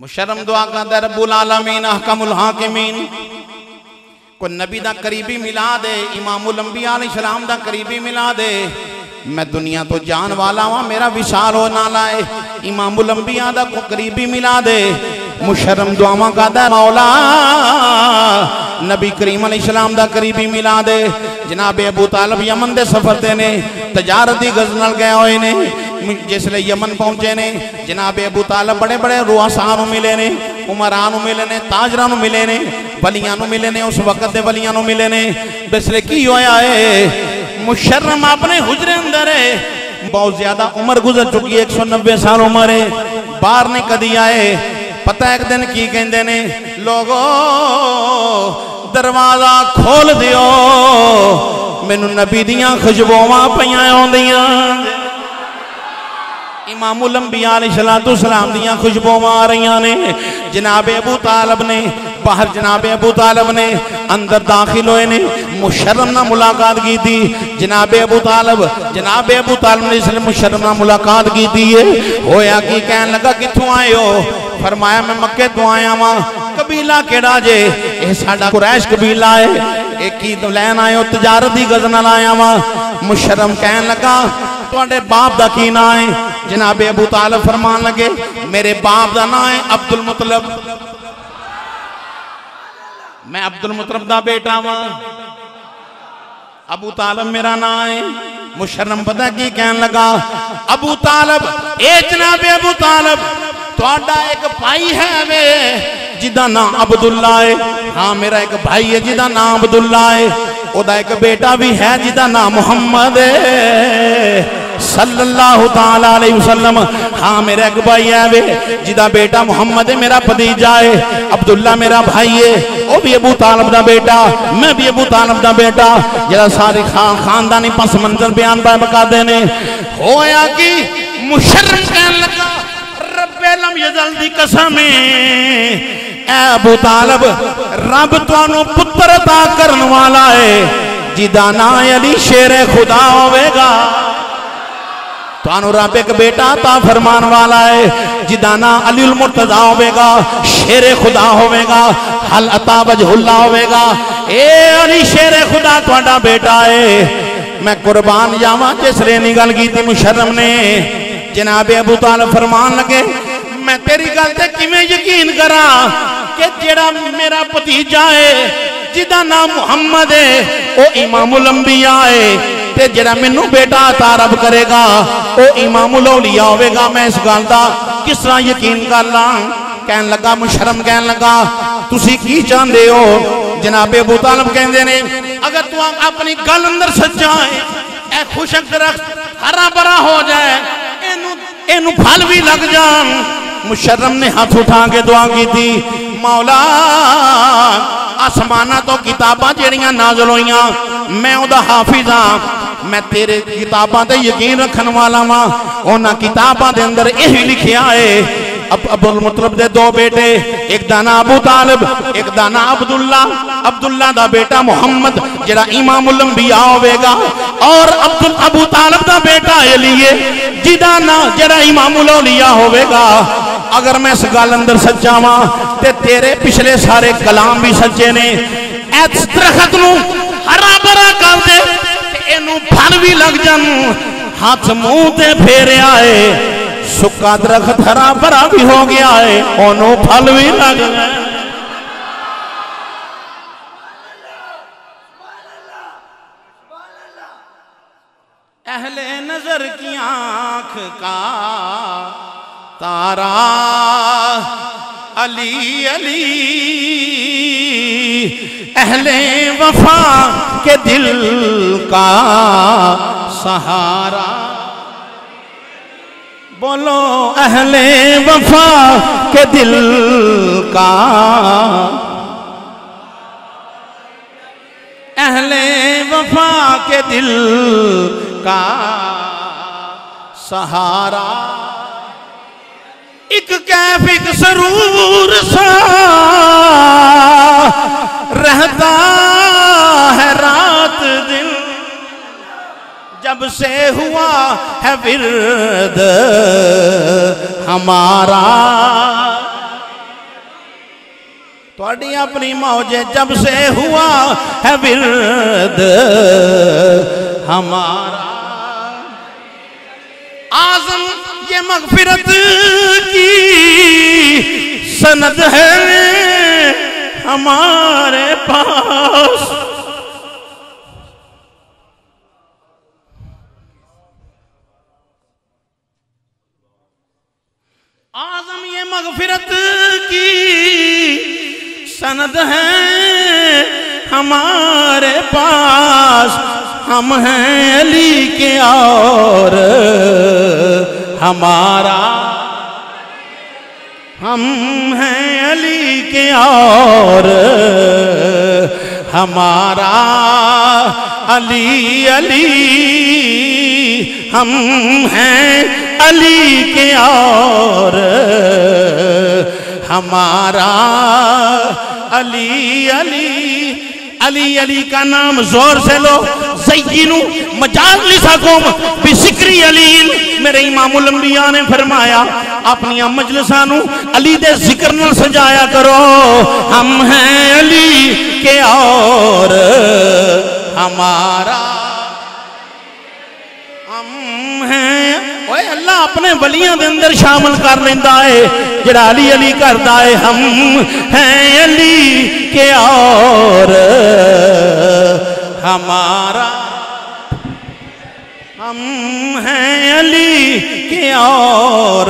مشرم دعا کا در رب العالمین، احکم الحاکمین۔ کوئی نبی دا قریبی ملا دے، امام الانبیاء علیہ السلام دا قریبی ملا دے۔ میں دنیا تو جان والا ہوں، میرا وشال ہو نہ لائے امام الانبیاء دا کو قریبی ملا دے۔ مشرم دعاواں کا دے مولا۔ نبی کریم علیہ السلام دا قریبی ملا دے۔ جناب ابو طالب یمن دے سفر دے نے تجارتی غزنل گئے ہوئے نے۔ جس لیے یمن پہنچے نے، جناب ابو طالب بڑے بڑے روحسانوں ملے نے، عمرانوں ملے نے، تاجرانوں ملے نے، ولیانوں ملے نے، اس وقت دے ولیانوں ملے نے۔ بس لیے کی ہویا ہے؟ مشرم اپنے حجر اندر ہے۔ بہت زیادہ عمر گزر چکی ہے، ایک سو نبے سال عمر ہے۔ باہر نے کدی آئے۔ پتہ ایک دن کی کہندے نے، لوگو، دروازہ کھول دیو۔ مینو نبی دیاں خوشبوواں پیاں ہوندیاں امام الانبیاء علیہ السلام دیاں خوشبوواں آ رہیاں نے۔ جناب ابو طالب نے، باہر جناب ابو طالب نے، اندر داخل ہوئے نے مشرم نہ ملاقات کی تھی۔ جناب ابو طالب، جناب ابو طالب نے اس لیے مشرم نہ ملاقات کی تھی۔ ہویا کی کہن لگا کتوں آئے ہو؟ فرمایا، میں مکہ تو آیا ماں قبیلہ کیڑا جے؟ اے ساڑا قریش قبیلہ ہے۔ ایک ہی لین آئے ہو؟ تجارتی گزنہ لایا ماں مشرم کہن لگا توانے باپ دا کی نہ آئے جناب ابو طالب فرمان لگے، میرے باپ دا نہ آئے عبد المطلب میں عبد المطلب دا بیٹا ہوں ابو طالب میرا نہ آئے مشرم پتہ کی کہن لگا؟ ابو طالب، اے جناب ابو طالب تو ایک بھائی ہے وے جدہ نام عبداللہ ہے۔ ہاں میرا ایک بھائی ہے جدہ نام عبداللہ ہے۔ او دا ایک بیٹا بھی ہے جدہ نام محمد ہے۔ صلی اللہ تعالیٰ علیہ وسلم ہاں میرا ایک بھائی ہے وے جدہ بیٹا محمد ہے میرا پدیجہ ہے، عبداللہ میرا بھائی ہے او بھی ابو طالب دا بیٹا، میں بھی ابو طالب دا بیٹا جدہ سارے خان خاندانی پس منظر بیان بائے بکا دینے ہویا کی مشرم کہن لگا، رب علم یزل دی قسمیں۔ اے ابو طالب، رب توانو پتر عطا کرن والا ہے جدانا علی شیر خدا ہوئے گا۔ توانو رب ایک بیٹا عطا فرمان والا ہے جدانا علی المرتضی ہوئے گا شیر خدا ہوئے گا حل عطا وجہ اللہ ہوئے گا اے علی شیر خدا توانڈا بیٹا ہے۔ میں قربان جاواں، جس رے نگل کی تھی مشرم نے۔ جناب ابو طالب فرمان لگے، میں تیری گلتے کی میں یقین کرا کہ جڑا میرا پتیجا ہے، جدہ نام محمد ہے، او امام الانبیاء ہے۔ تے جڑا منو بیٹا تارب کرے گا، او امام الاولیاء ہوئے گا، میں اس گالدہ کس طرح یقین کر لاں؟ کہن لگا، مشرم کہن لگا، تسی کی چاند ہو؟ جناب ابو طالب کہن دینے اگر تو اپنی گل اندر سجائے اے خوشک درخت، ہرا برا ہو جائے، اینو اینو پھل بھی لگ جان۔ مشرم نے ہاتھ اٹھا کے دعا کی تھی، مولا آسمانہ تو کتاباں جیڑیاں نازل ہوئیاں، میں او دا حافظ ہاں میں تیرے کتاباں دے یقین رکھن والا ماں اونا کتاباں دے اندر یہی لکھیا ہے۔ اب ابو المطلب دے دو بیٹے، ایک دانا ابو طالب، ایک دانا عبداللہ۔ عبداللہ دا بیٹا محمد، جڑا امام الانبیاء ہوئے گا۔ اور عبد ابو طالب دا بیٹا علیہ جدانا جڑا امام الاولیاء ہوئے گا۔ اگر میں اس گال اندر سچا ماں تے تیرے پچھلے سارے کلام بھی سچے نے۔ ایت درخت نو ہرا برا کر دے۔ اینو پھن بھی لگ جن ہاتھ منہ تے پھیرے آئے سکا درخت ہرا برا بھی ہو گیا ہے انہوں پھل بھی لگ گئے اہل نظر کی آنکھ کا تارا علی علی اہل وفا کے دل کا سہارا۔ بولو، اہل وفا کے دل کا۔ اہل وفا کے دل کا سہارا۔ ایک کیف، ایک سرور سا۔ رہتا ہے رات دن۔ جب سے ہوا ہے ورد ہمارا۔ تھوڑی اپنی موجے جب سے ہوا ہے ورد ہمارا۔ آزم یہ مغفرت کی سند ہے۔ ہمارے پاس۔ آزم یہ مغفرت کی سند ہے ہمارے پاس۔ ہم ہیں علی کے اور ہمارا ہم ہیں علی کے اور ہمارا علی علی ہم ہیں علی کے اور ہمارا علی علی علی علی کا نام زور سے لو زینو مجالسکم بسکری علیل میرے امام الانبیاء نے فرمایا اپنی مجلسانو علی دے ذکر نہ سجایا کرو۔ ہم ہیں علی کے اور ہمارا ہم ہیں۔ اوے اللہ اپنے ولیاں دے اندر شامل کر لیں ہے۔ جڑا علی علی کر ہے۔ ہم ہیں علی کے اور ہمارا ہم ہیں علی کے اور